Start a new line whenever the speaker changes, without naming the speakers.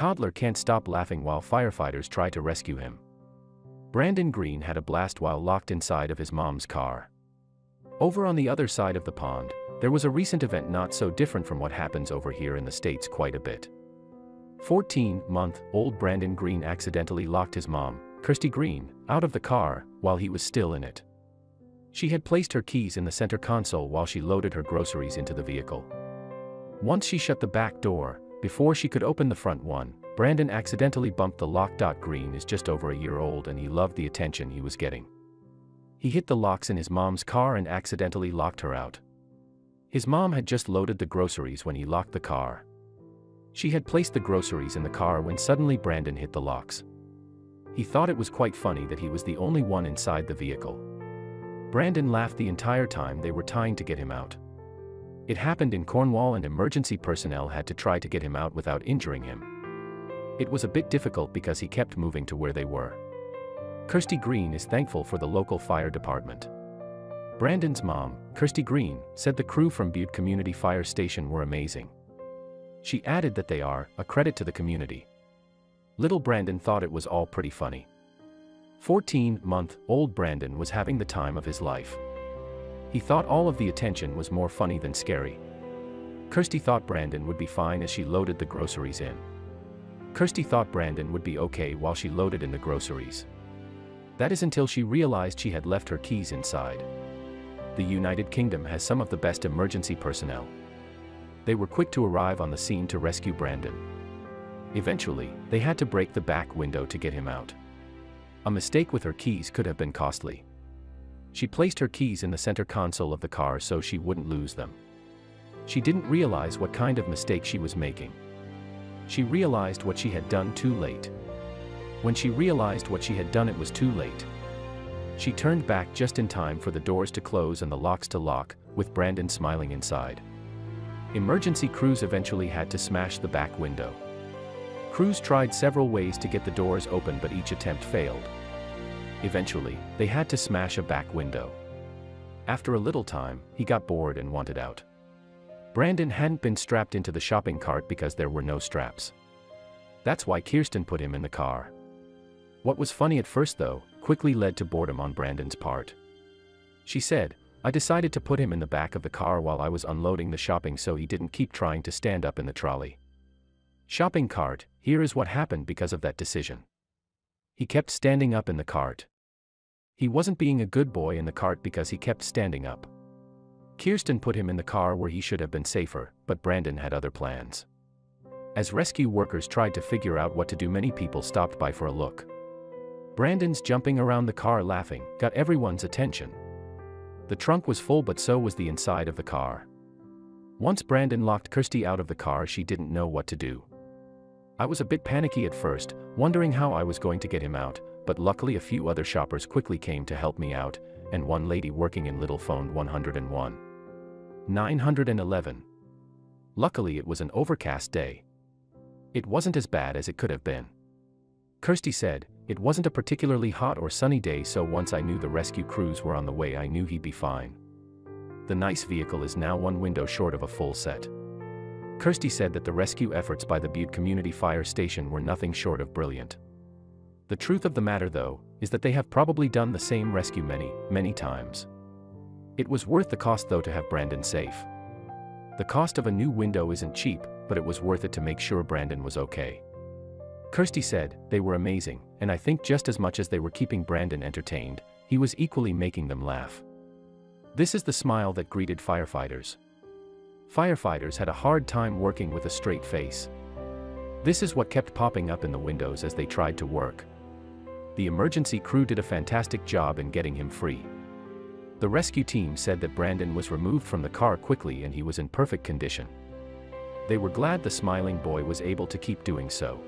toddler can't stop laughing while firefighters try to rescue him. Brandon Green had a blast while locked inside of his mom's car. Over on the other side of the pond, there was a recent event not so different from what happens over here in the States quite a bit. 14-month-old Brandon Green accidentally locked his mom, Kirsty Green, out of the car while he was still in it. She had placed her keys in the center console while she loaded her groceries into the vehicle. Once she shut the back door, before she could open the front one, Brandon accidentally bumped the lock. Green is just over a year old and he loved the attention he was getting. He hit the locks in his mom's car and accidentally locked her out. His mom had just loaded the groceries when he locked the car. She had placed the groceries in the car when suddenly Brandon hit the locks. He thought it was quite funny that he was the only one inside the vehicle. Brandon laughed the entire time they were trying to get him out. It happened in Cornwall and emergency personnel had to try to get him out without injuring him. It was a bit difficult because he kept moving to where they were. Kirsty Green is thankful for the local fire department. Brandon's mom, Kirsty Green, said the crew from Bude Community Fire Station were amazing. She added that they are a credit to the community. Little Brandon thought it was all pretty funny. 14-month-old Brandon was having the time of his life. He thought all of the attention was more funny than scary. Kirsty thought Brandon would be fine as she loaded the groceries in. Kirsty thought Brandon would be okay while she loaded in the groceries. That is until she realized she had left her keys inside. The United Kingdom has some of the best emergency personnel. They were quick to arrive on the scene to rescue Brandon. Eventually, they had to break the back window to get him out. A mistake with her keys could have been costly. She placed her keys in the center console of the car so she wouldn't lose them. She didn't realize what kind of mistake she was making. She realized what she had done too late. When she realized what she had done it was too late. She turned back just in time for the doors to close and the locks to lock, with Brandon smiling inside. Emergency crews eventually had to smash the back window. Crews tried several ways to get the doors open but each attempt failed. Eventually, they had to smash a back window. After a little time, he got bored and wanted out. Brandon hadn't been strapped into the shopping cart because there were no straps. That's why Kirsten put him in the car. What was funny at first though, quickly led to boredom on Brandon's part. She said, I decided to put him in the back of the car while I was unloading the shopping so he didn't keep trying to stand up in the trolley. Shopping cart, here is what happened because of that decision. He kept standing up in the cart. He wasn't being a good boy in the cart because he kept standing up. Kirsten put him in the car where he should have been safer, but Brandon had other plans. As rescue workers tried to figure out what to do many people stopped by for a look. Brandon's jumping around the car laughing got everyone's attention. The trunk was full but so was the inside of the car. Once Brandon locked Kirsty out of the car she didn't know what to do. I was a bit panicky at first, wondering how I was going to get him out, but luckily a few other shoppers quickly came to help me out, and one lady working in Lidl phoned 101. 911. Luckily it was an overcast day. It wasn't as bad as it could have been. Kirsty said, it wasn't a particularly hot or sunny day so once I knew the rescue crews were on the way I knew he'd be fine. The nice vehicle is now one window short of a full set. Kirsty said that the rescue efforts by the Bude Community Fire Station were nothing short of brilliant. The truth of the matter though, is that they have probably done the same rescue many, many times. It was worth the cost though to have Brandon safe. The cost of a new window isn't cheap, but it was worth it to make sure Brandon was okay. Kirsty said, they were amazing, and I think just as much as they were keeping Brandon entertained, he was equally making them laugh. This is the smile that greeted firefighters. Firefighters had a hard time working with a straight face. This is what kept popping up in the windows as they tried to work. The emergency crew did a fantastic job in getting him free. The rescue team said that Brandon was removed from the car quickly and he was in perfect condition. They were glad the smiling boy was able to keep doing so.